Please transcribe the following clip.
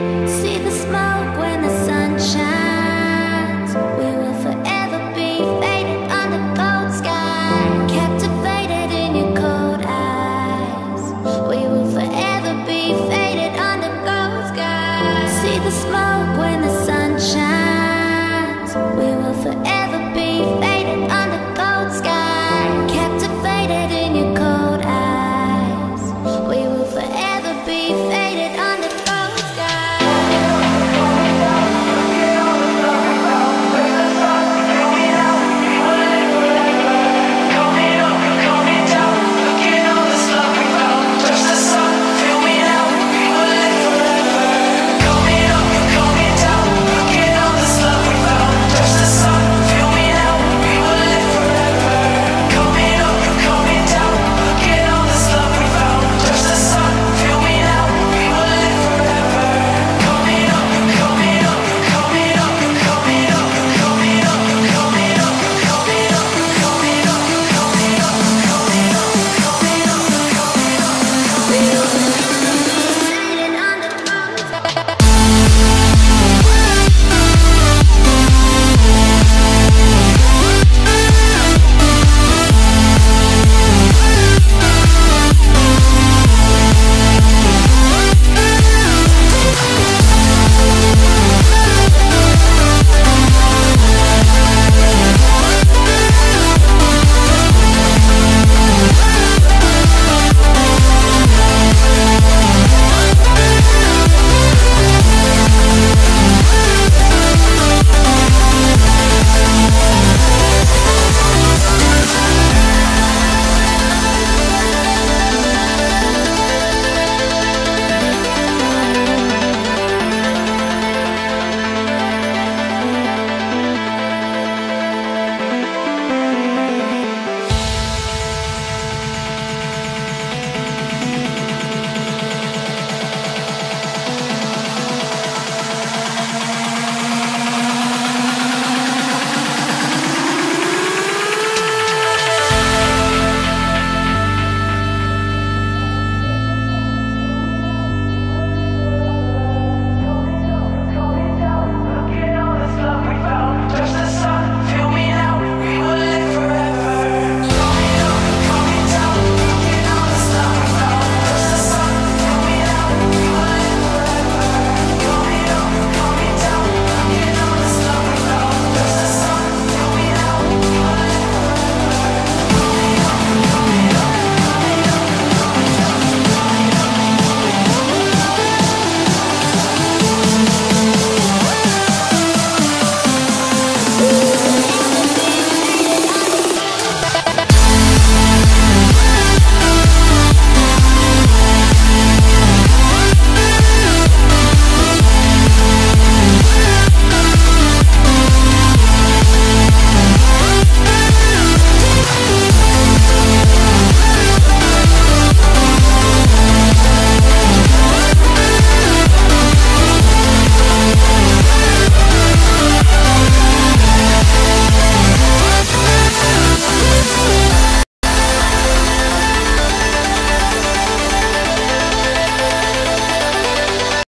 See the smile